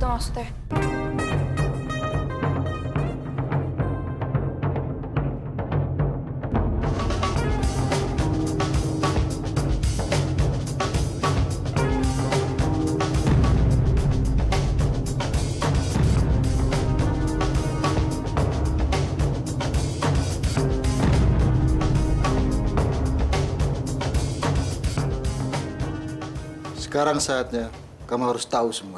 tuh maksudnya? Sekarang saatnya kamu harus tahu semua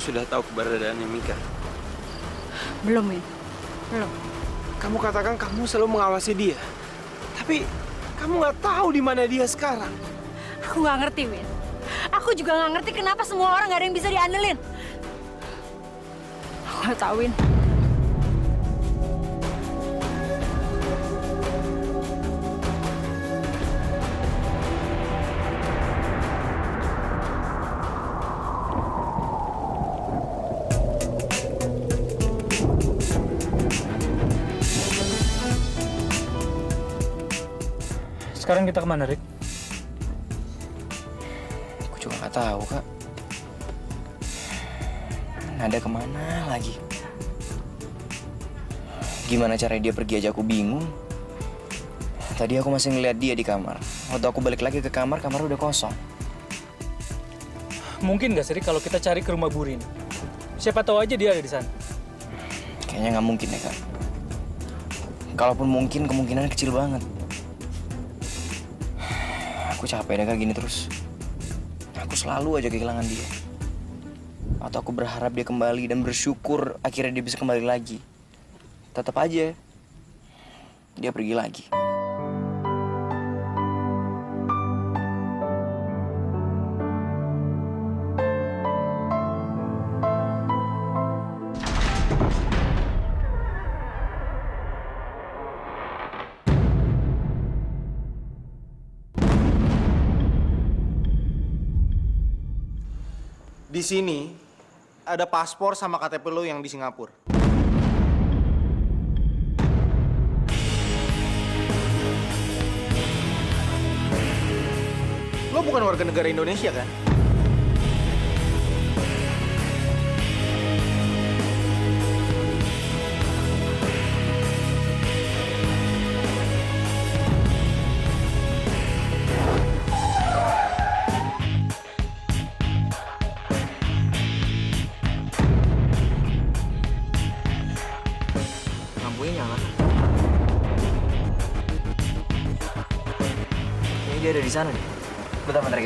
kamu sudah tahu keberadaannya Mika. Belum, Win. Belum. Kamu katakan kamu selalu mengawasi dia. Tapi kamu nggak tahu di mana dia sekarang. Aku nggak ngerti, Win. Aku juga nggak ngerti kenapa semua orang nggak ada yang bisa diandelin. Aku nggak tahu, Win. Kita ke mana, Rick? Aku juga nggak tahu, Kak. Nada ke mana lagi? Gimana caranya dia pergi aja aku bingung. Tadi aku masih ngeliat dia di kamar. Waktu aku balik lagi ke kamar, kamar udah kosong. Mungkin nggak sih, kalau kita cari ke rumah Burin? Siapa tahu aja dia ada di sana. Kayaknya nggak mungkin ya, Kak. Kalaupun mungkin, kemungkinan kecil banget. Aku capek deh, Kak, gini terus. Aku selalu aja kehilangan dia. Atau aku berharap dia kembali dan bersyukur akhirnya dia bisa kembali lagi. Tetap aja, dia pergi lagi. Di sini ada paspor sama KTP lo yang di Singapura. Lo bukan warga negara Indonesia kan? Di sana. Bentar, bentar.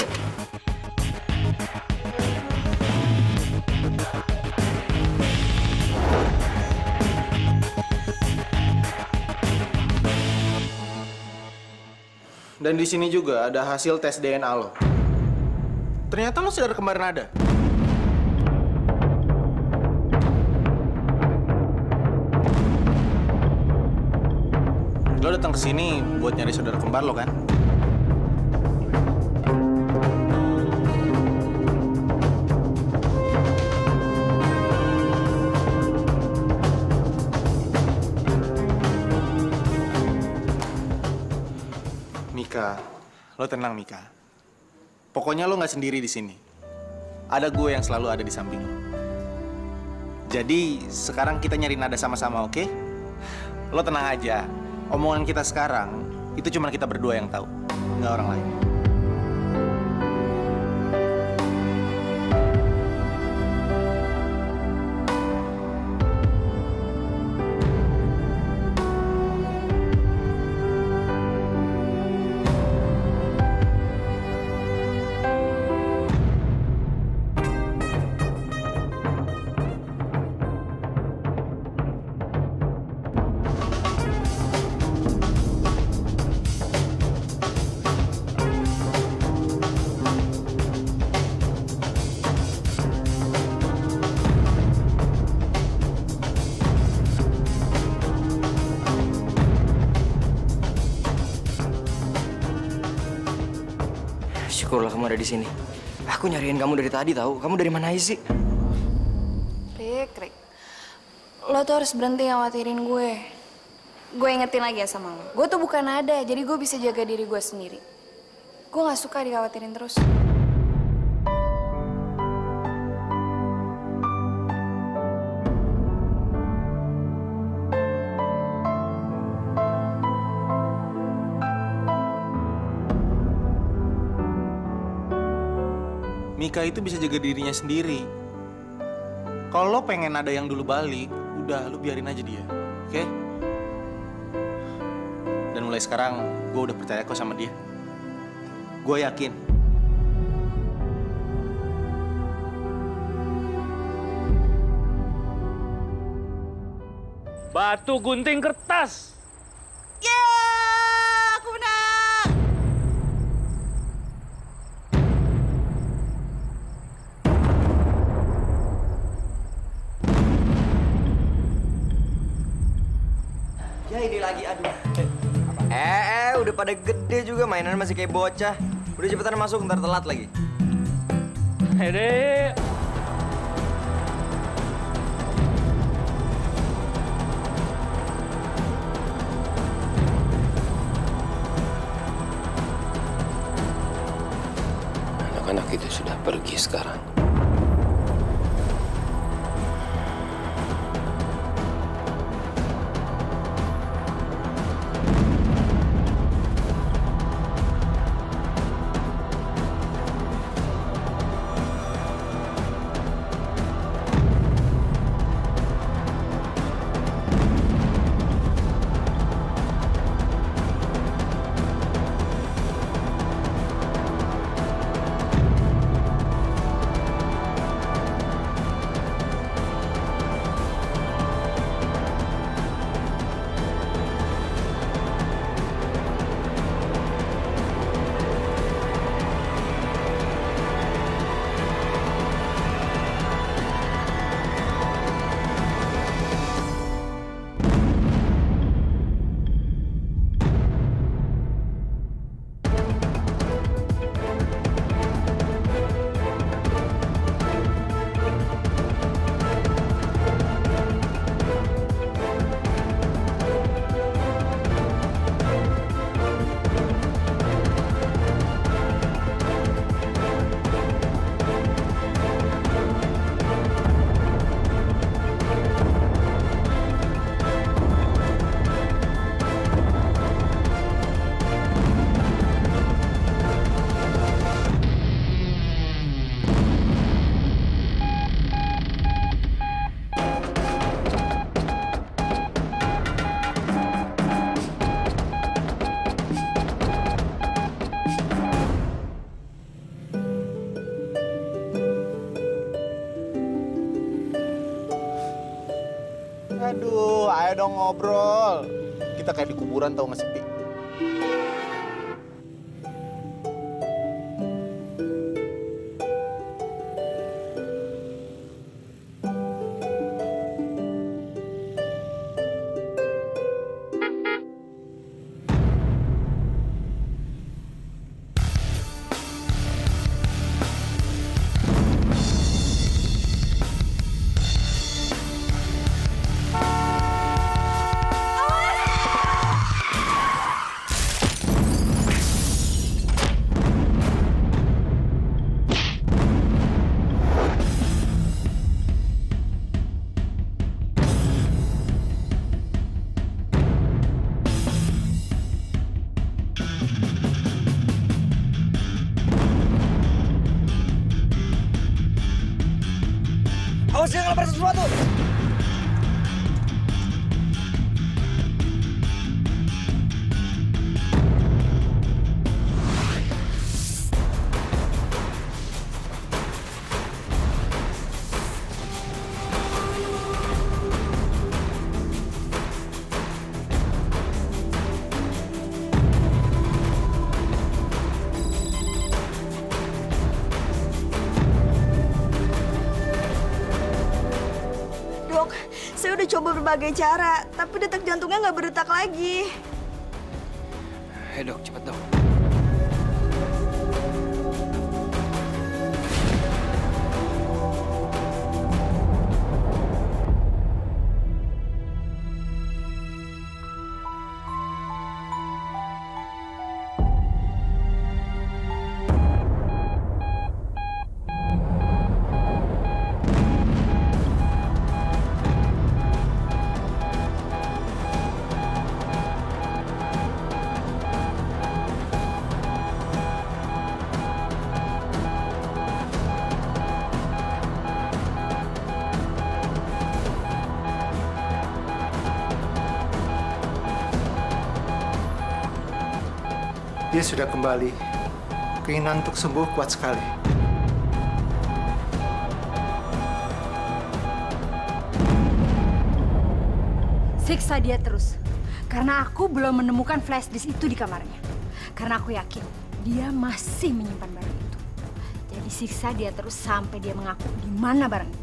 Dan di sini juga ada hasil tes DNA lo. Ternyata lo saudara kembar nada. Lo datang ke sini buat nyari saudara kembar lo kan? Lo tenang Mika. Pokoknya lo nggak sendiri di sini. Ada gue yang selalu ada di samping lo. Jadi sekarang kita nyari nada sama-sama, oke? Lo tenang aja. Omongan kita sekarang itu cuma kita berdua yang tahu, nggak orang lain. Nyariin kamu dari tadi tahu. Kamu dari mana sih? Rick. Lo tuh harus berhenti khawatirin gue. Gue ingetin lagi ya sama lo. Gue tuh bukan ada, jadi gue bisa jaga diri gue sendiri. Gue gak suka dikhawatirin terus. Mika itu bisa jaga dirinya sendiri. Kalau lo pengen ada yang dulu balik, udah lo biarin aja dia, oke? Dan mulai sekarang, gue udah percaya kok sama dia. Gue yakin. Batu gunting kertas. Pada gede juga mainan masih kayak bocah. Udah cepetan masuk ntar telat lagi. Hede. Anak-anak itu sudah pergi sekarang. Dong ngobrol. Kita kayak di kuburan tau sepi. Berbagai cara, tapi detak jantungnya nggak berdetak lagi. Ayo dok, cepet dok. Dia sudah kembali. Keinginan untuk sembuh kuat sekali. Siksa dia terus. Karena aku belum menemukan flash disk itu di kamarnya. Karena aku yakin dia masih menyimpan barang itu. Jadi siksa dia terus sampai dia mengaku di mana barang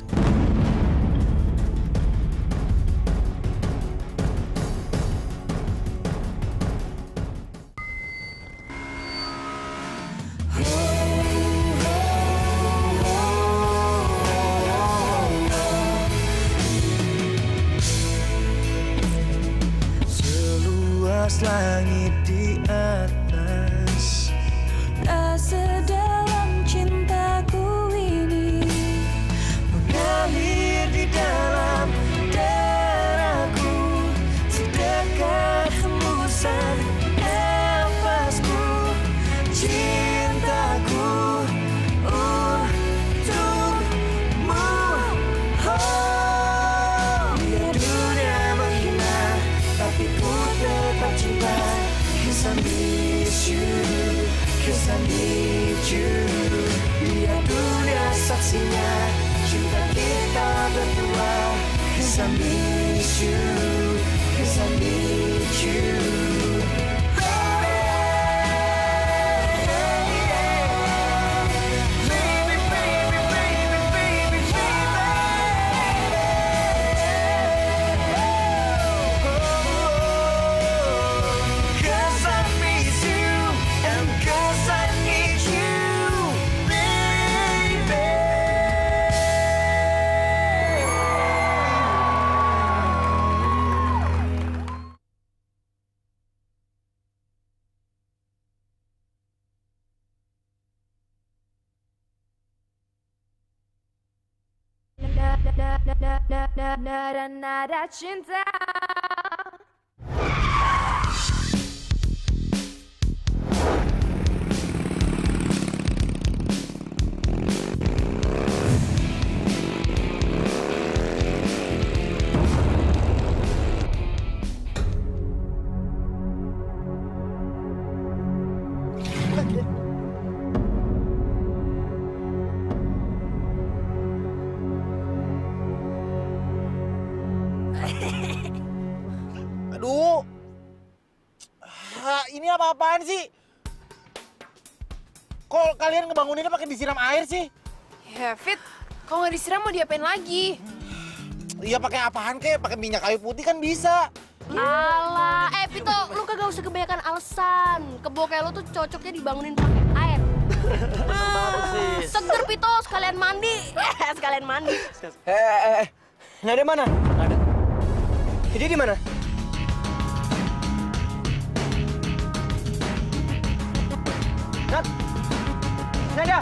Nada cinta Aduh. Ah, ini apa-apaan sih? Kok kalian ngebanguninnya pakai disiram air sih? Ya, Fit, kalau nggak disiram mau diapain lagi? Iya pakai apaan kek? Pakai minyak kayu putih kan bisa. Alah, eh Pito, lu kagak usah kebanyakan alasan. Kebo kayak lu tuh cocoknya dibangunin pakai air. Seger Pito, sekalian mandi. sekalian mandi. Eh, eh, eh. Nada mana? Dia di mana? Nat. Nada.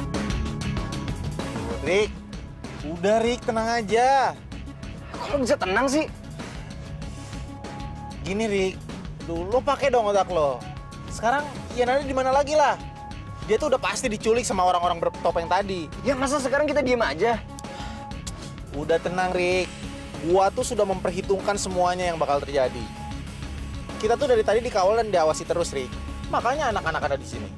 Rick, udah Rick tenang aja. Kok lo bisa tenang sih? Gini Rick, dulu lo pakai dong otak lo. Sekarang Ian ada di mana lagi lah? Dia tuh udah pasti diculik sama orang-orang bertopeng tadi. Ya masa sekarang kita diem aja? Udah tenang Rick, gua tuh sudah memperhitungkan semuanya yang bakal terjadi. Kita tuh dari tadi dikawal dan diawasi terus Rick. Makanya anak-anak ada di sini.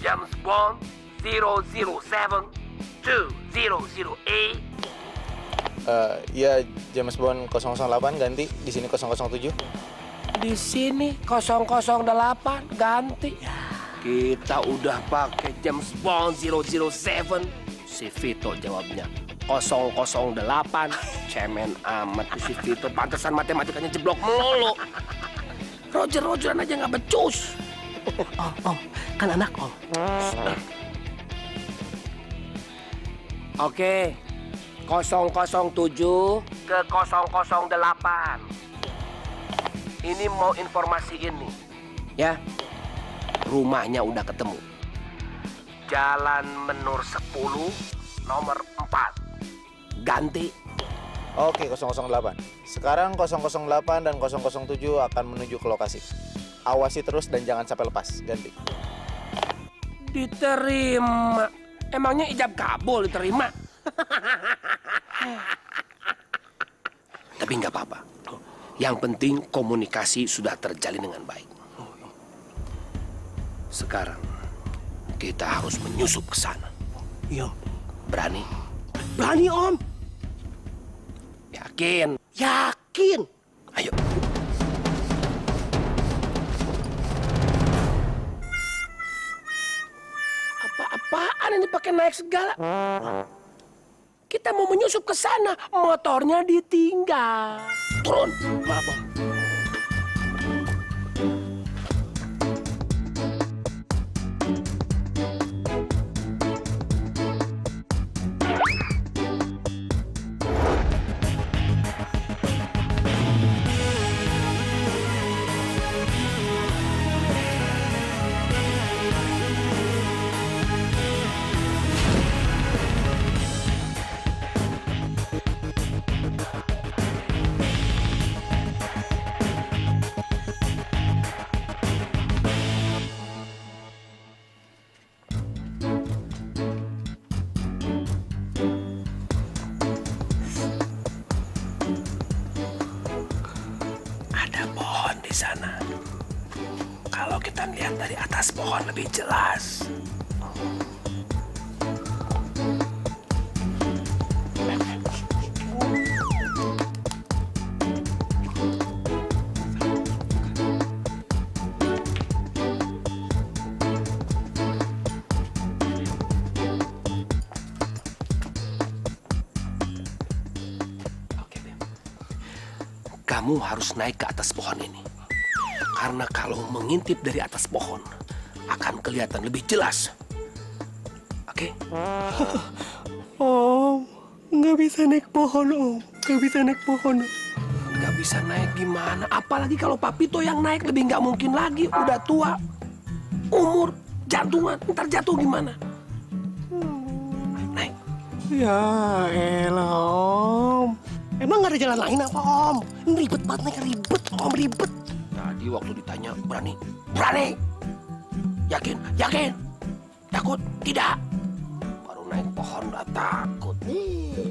James Bond 007 2008 Eh, iya James Bond 008 ganti di sini 007. Di sini 008 ganti. Kita udah pakai James Bond 007. Si Vito jawabnya 008. Cemen amat si Vito. Pantesan matematikanya jeblok melulu. Roger-rogeran aja nggak becus. Oh, oh, kan anak oh. Oke, 007 ke 008. Ini mau informasi ini. Ya, rumahnya udah ketemu. Jalan Menur 10, nomor 4. Ganti. Oke 008. Sekarang 008 dan 007 akan menuju ke lokasi. Awasi terus dan jangan sampai lepas. Ganti. Diterima. Emangnya ijab kabul diterima? Tapi nggak apa-apa. Yang penting komunikasi sudah terjalin dengan baik. Sekarang kita harus menyusup ke sana. Iya. Berani? Berani om. Yakin? Yakin. Ayo. Apa-apaan ini pakai naik segala? Kita mau menyusup ke sana, motornya ditinggal. Turun. Maaf, Kamu harus naik ke atas pohon ini. Karena kalau mengintip dari atas pohon, akan kelihatan lebih jelas. Oke? Om, nggak bisa naik pohon om. Nggak bisa naik pohon. Nggak bisa naik gimana? Apalagi kalau Papito yang naik lebih nggak mungkin lagi. Udah tua. Umur, jantungan, ntar jatuh gimana? Naik. Ya elah om. Emang nggak ada jalan lain apa om? Ini ribet banget naik ribet om ribet. Tadi waktu ditanya, berani? Berani? Yakin? Yakin? Takut? Tidak. Baru naik pohon udah takut. Nih.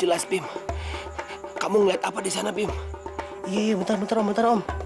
Jelas Bim. Kamu ngeliat apa di sana Bim? Iya, iya, bentar, bentar om, bentar om.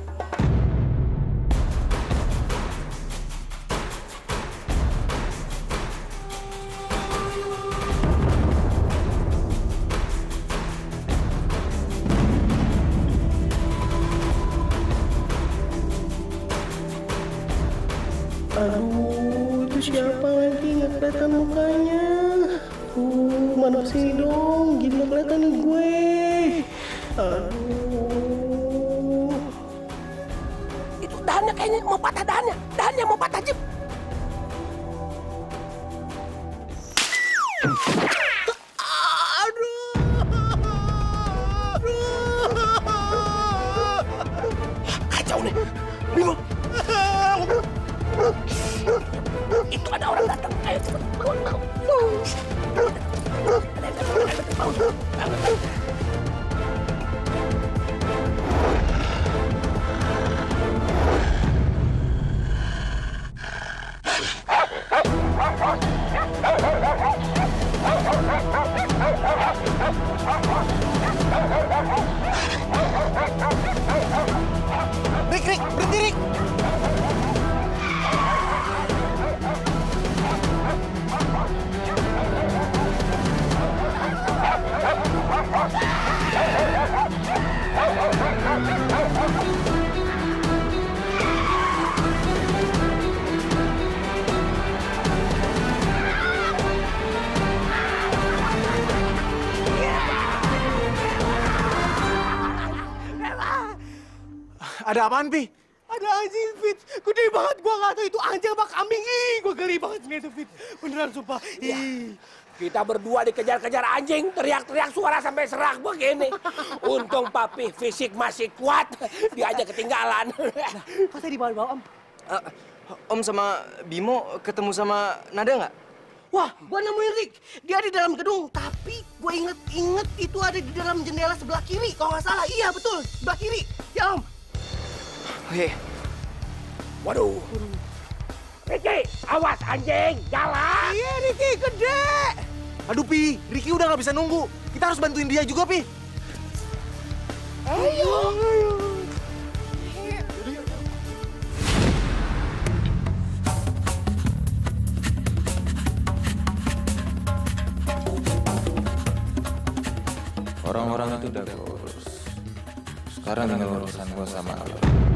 Patah dahannya. Dahannya mau patah Jim. Kacau nih. Bimo. Itu ada orang datang. Ayo cepat. Rik, Rik, berhenti Rik! Ada apaan, Pi? Ada anjing, Fit. Gede banget. Gua nggak tahu itu anjing apa kambing. Ih, gua geli banget ngeliat itu, Fit. Beneran, sumpah. Ih. Kita berdua dikejar-kejar anjing, teriak-teriak suara sampai serak begini. Untung papi fisik masih kuat, dia aja ketinggalan. Masa di bawah-bawah, Om? Eh, Om sama Bimo ketemu sama Nada nggak? Wah, gua nemuin Rick. Dia di dalam gedung, tapi gua inget-inget itu ada di dalam jendela sebelah kiri. Kalau nggak salah, iya betul, sebelah kiri. Ya Om. Oke. Waduh. Ricky, awas anjing, jalan. Iya, Ricky, gede. Aduh, Pi. Ricky udah nggak bisa nunggu. Kita harus bantuin dia juga, Pi. Ayo, ayo. Orang-orang itu udah gue urus. Sekarang tinggal urusan gue sama lo.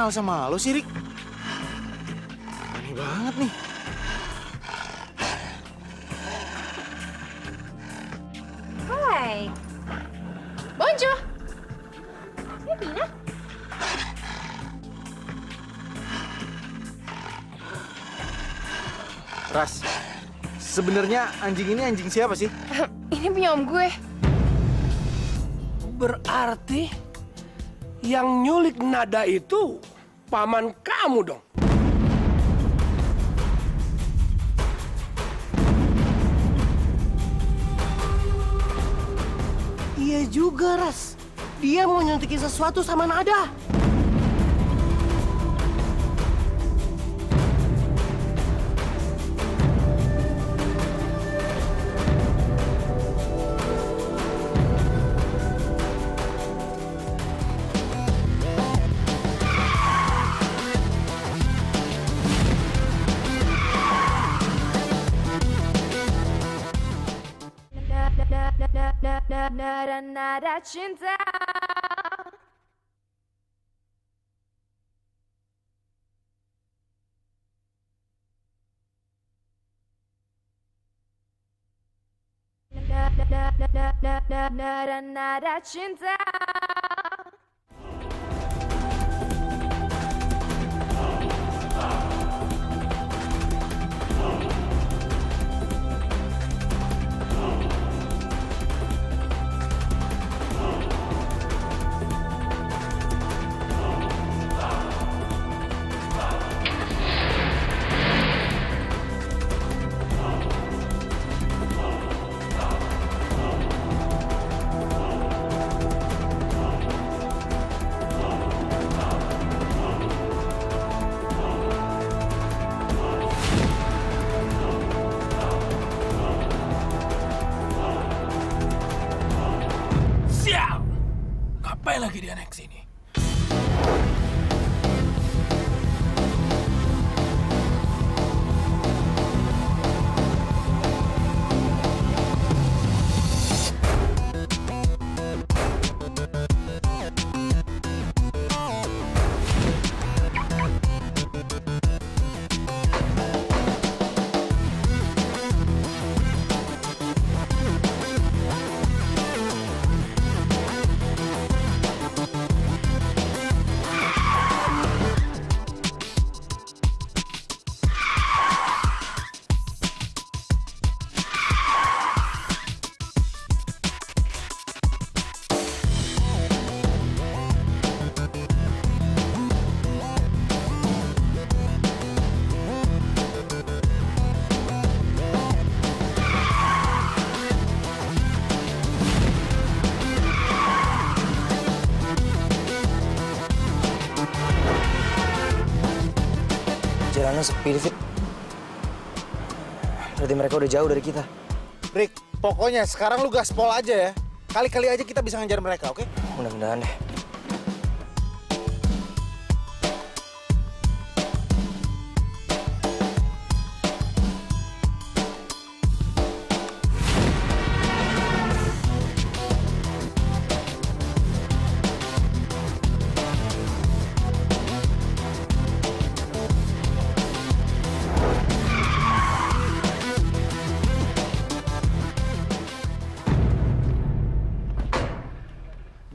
Kenal sama lo sih, Rik? Aneh banget nih. Hai. Bonjour. Ini Dina. Ras, sebenarnya anjing ini anjing siapa sih? Ini punya om gue. Berarti yang nyulik nada itu paman kamu dong. Iya juga, Ras. Dia mau nyuntikin sesuatu sama Nada. Nada nada cinta Nada nada cinta sana sepi, Fit. Berarti mereka udah jauh dari kita. Rick, pokoknya sekarang lu gaspol aja ya. Kali-kali aja kita bisa ngejar mereka, oke? Mudah-mudahan deh.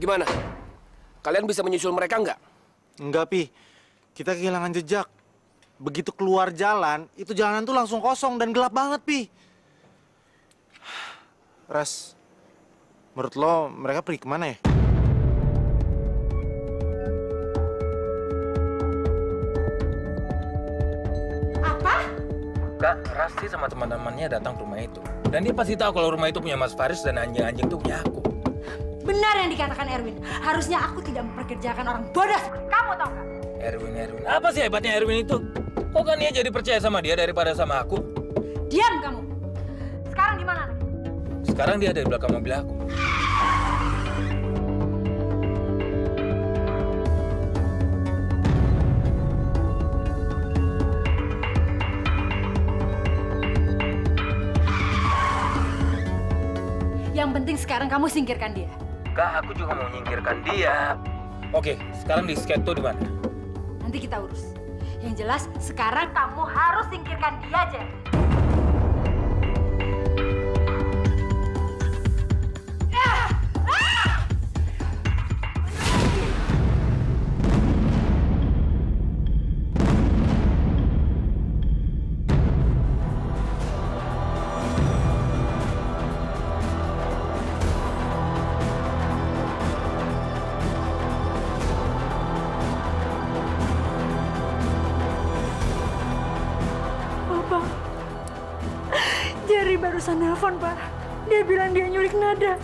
Gimana? Kalian bisa menyusul mereka nggak? Enggak, Pi. Kita kehilangan jejak. Begitu keluar jalan, itu jalanan tuh langsung kosong dan gelap banget, Pi. Ras, menurut lo mereka pergi ke mana ya? Apa? Kak, Rasti sama teman-temannya datang ke rumah itu. Dan dia pasti tahu kalau rumah itu punya Mas Faris dan anjing-anjing itu punya aku. Benar yang dikatakan Erwin. Harusnya aku tidak memperkerjakan orang bodoh seperti kamu, tau gak? Erwin, Erwin. Apa sih hebatnya Erwin itu? Kok kan dia jadi percaya sama dia daripada sama aku? Diam kamu. Sekarang di mana? Sekarang dia ada di belakang mobil aku. Yang penting sekarang kamu singkirkan dia. Kak, aku juga mau menyingkirkan dia. Oke, sekarang di skate di mana? Nanti kita urus. Yang jelas sekarang kamu harus singkirkan dia, Jen. Barusan nelfon, Pak. Dia bilang dia nyulik Nada.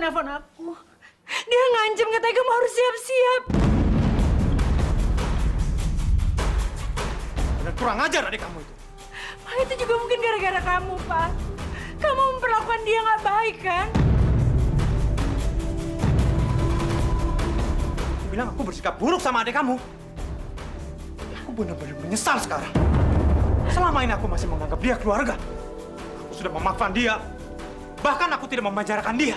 Nelfon aku. Dia ngancam katanya kamu harus siap-siap. Dan kurang ajar adik kamu itu. Pak, itu juga mungkin gara-gara kamu, Pak. Kamu memperlakukan dia nggak baik, kan? Aku bilang aku bersikap buruk sama adik kamu. Aku benar-benar menyesal sekarang. Selama ini aku masih menganggap dia keluarga. Aku sudah memaafkan dia. Bahkan aku tidak memanjarakan dia.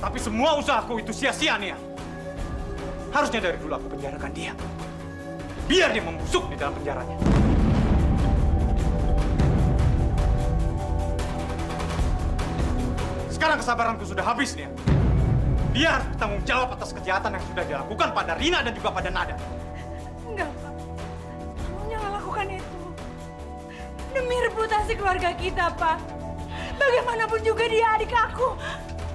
Tapi semua usahaku itu sia-sia, Nia. Harusnya dari dulu aku penjarakan dia. Biar dia membusuk di dalam penjaranya. Sekarang kesabaranku sudah habis, Nia. Dia harus bertanggung jawab atas kejahatan yang sudah dilakukan pada Rina dan juga pada Nada. Enggak, Pak. Kamu jangan lakukan itu. Demi reputasi keluarga kita, Pak. Bagaimanapun juga dia adik aku.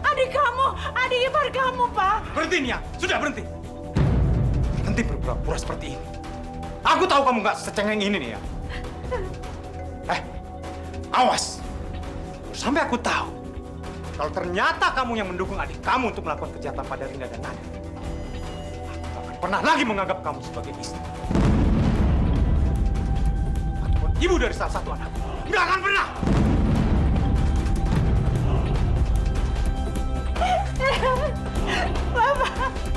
Adik kamu, adik ipar kamu, Pak. Berhenti, Nia. Sudah berhenti. Berhenti berpura-pura seperti ini. Aku tahu kamu nggak secengeng ini nih ya. Eh, awas. Sampai aku tahu kalau ternyata kamu yang mendukung adik kamu untuk melakukan kejahatan pada Rinda dan Nada, aku tak akan pernah lagi menganggap kamu sebagai istri. Ataupun ibu dari salah satu anak. Nggak akan pernah. Papa! Oh,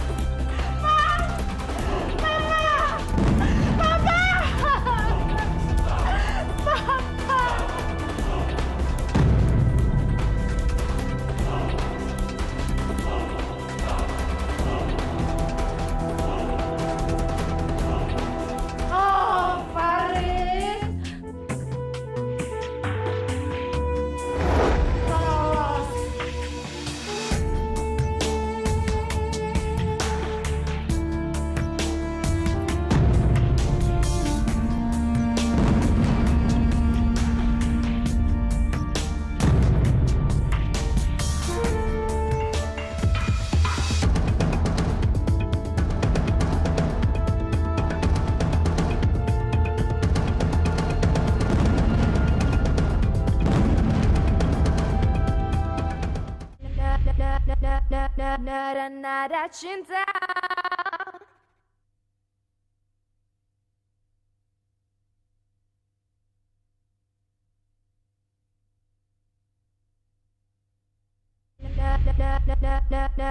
Nada cinta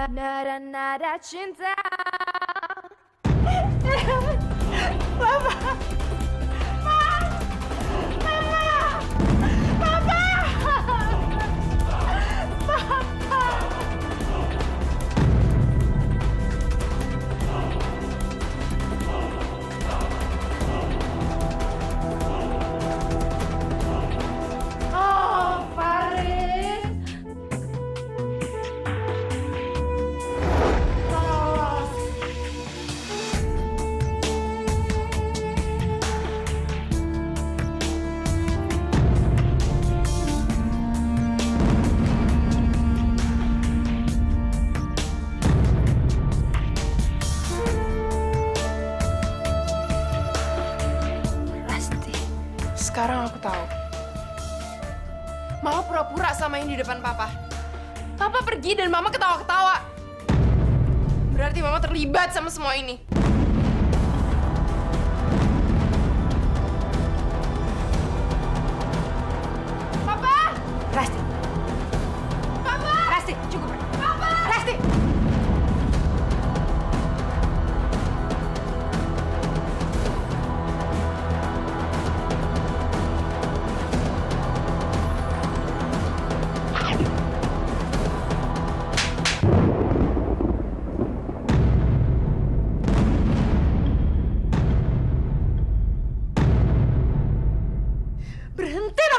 Nada nada cinta Papa!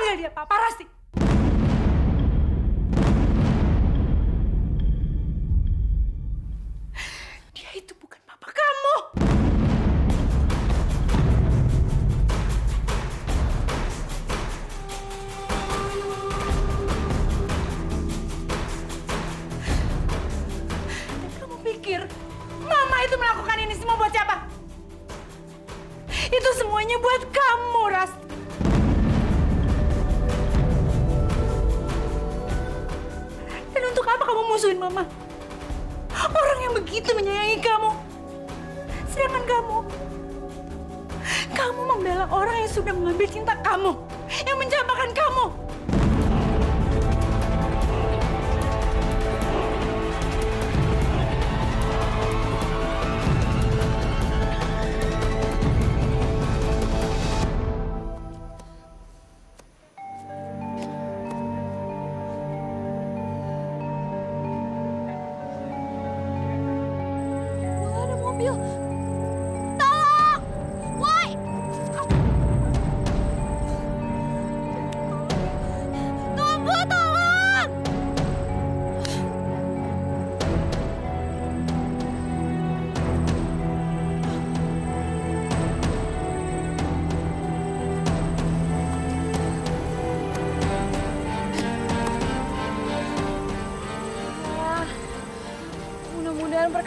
Panggil dia Papa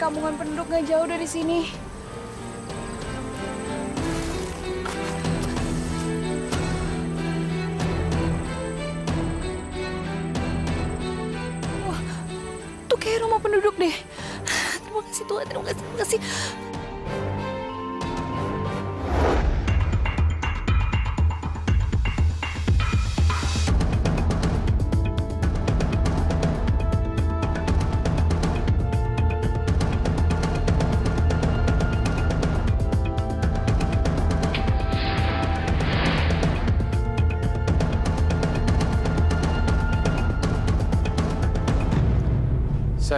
perkampungan penduduk gak jauh dari sini.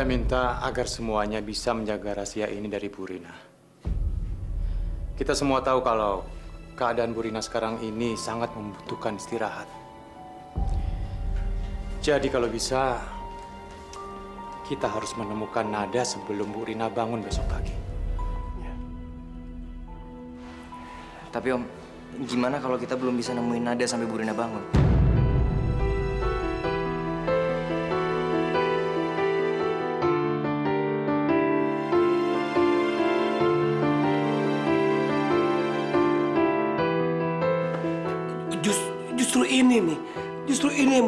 Minta agar semuanya bisa menjaga rahasia ini dari Bu Rina. Kita semua tahu kalau keadaan Bu Rina sekarang ini sangat membutuhkan istirahat. Jadi kalau bisa, kita harus menemukan nada sebelum Bu Rina bangun besok pagi. Tapi Om, gimana kalau kita belum bisa nemuin nada sampai Bu Rina bangun?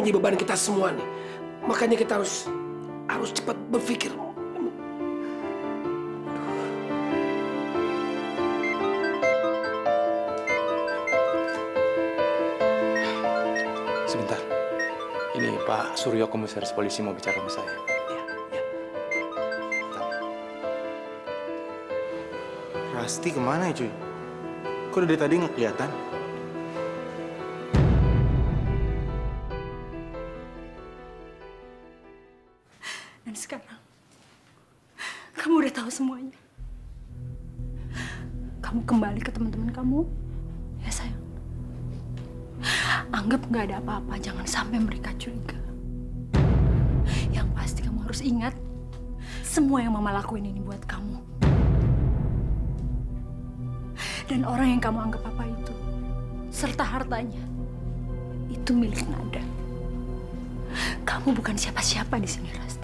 Menjadi beban kita semua nih. Makanya kita harus harus cepat berpikir. Sebentar. Ini Pak Suryo Komisaris Polisi mau bicara sama saya. Rasti ke mana ya cuy? Kok dari tadi nggak kelihatan? Sampai mereka curiga. Yang pasti kamu harus ingat, semua yang mama lakuin ini buat kamu. Dan orang yang kamu anggap apa itu, serta hartanya, itu milik Nada. Kamu bukan siapa-siapa di sini, Rasti.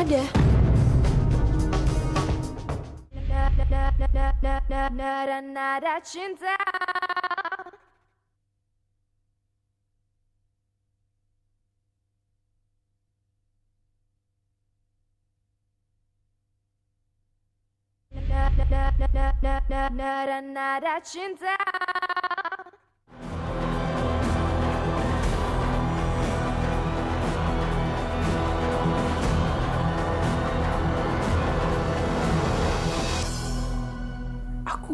Bajunya Nada. Nada, nada cinta. Nada, nada cinta.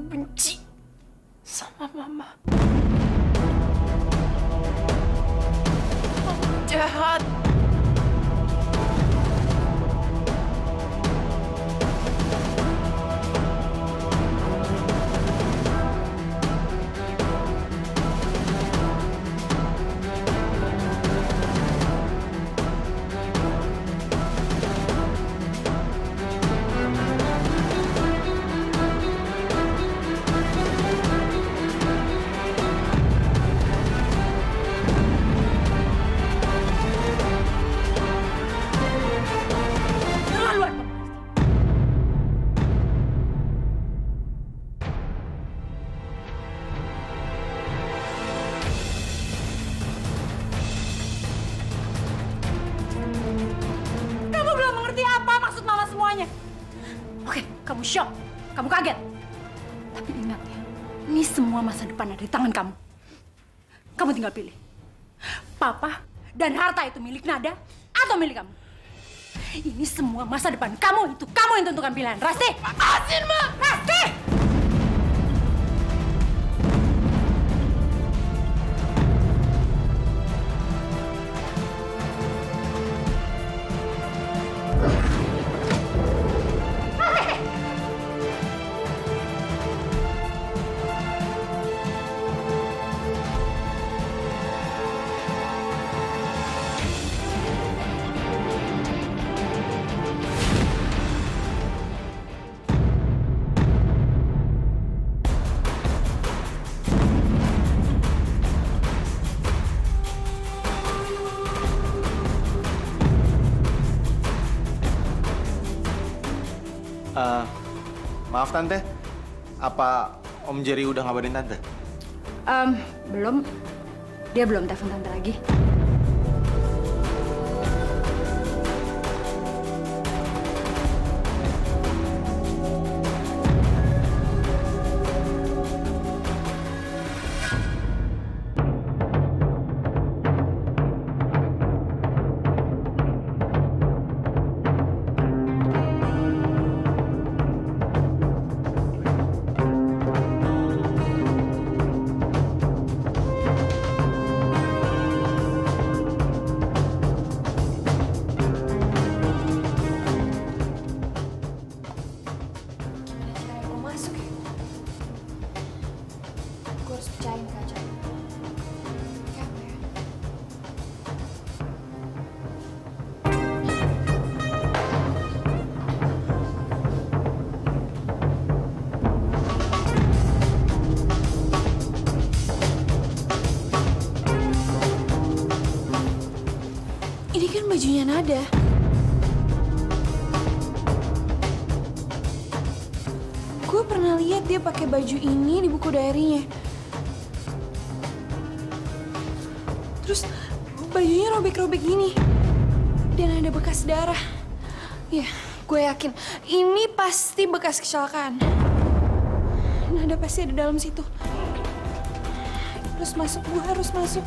Benci sama mama. Mama jahat. Nada atau milik kamu. Ini semua masa depan kamu itu kamu yang tentukan pilihan. Rasti! Asin, Ma! Maaf tante, apa Om Jerry udah ngabarin tante? Em, belum. Dia belum telepon tante lagi. Pernah lihat dia pakai baju ini di buku diary-nya. Terus bajunya robek-robek gini. Dan ada bekas darah. Ya, gue yakin ini pasti bekas kecelakaan. Nada pasti ada dalam situ. Harus masuk, gue harus masuk.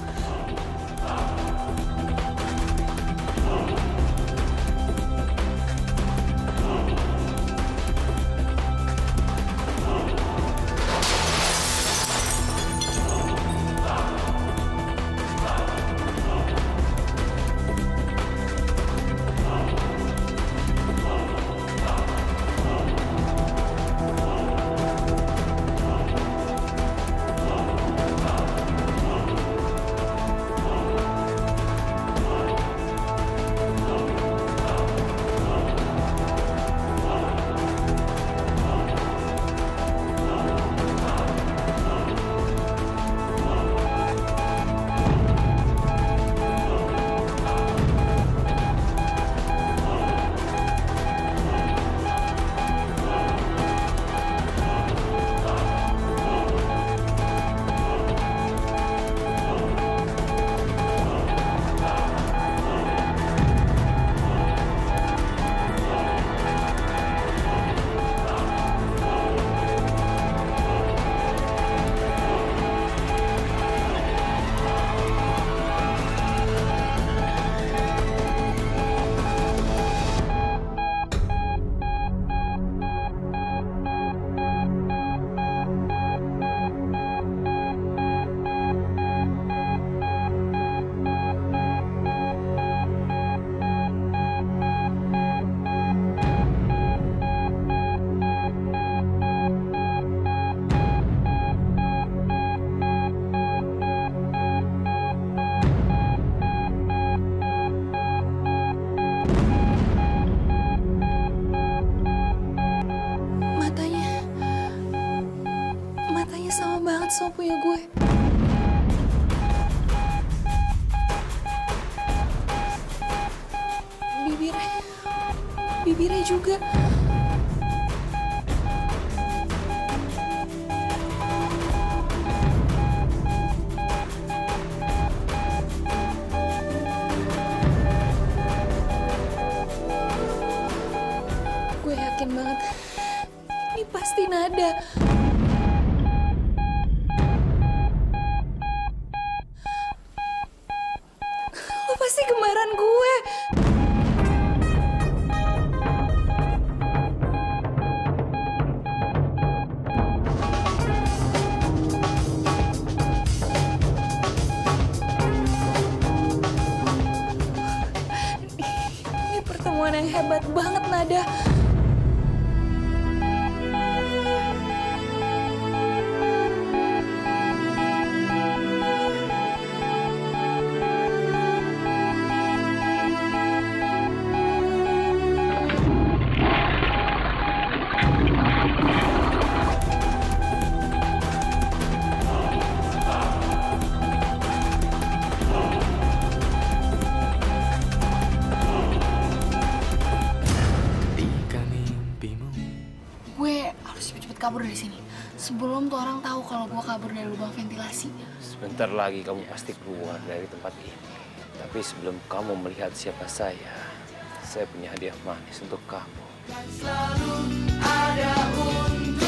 Yang hebat banget, Nada. Sebentar lagi kamu pasti keluar dari tempat ini. Tapi sebelum kamu melihat siapa saya, saya punya hadiah manis untuk kamu. Selalu ada untuk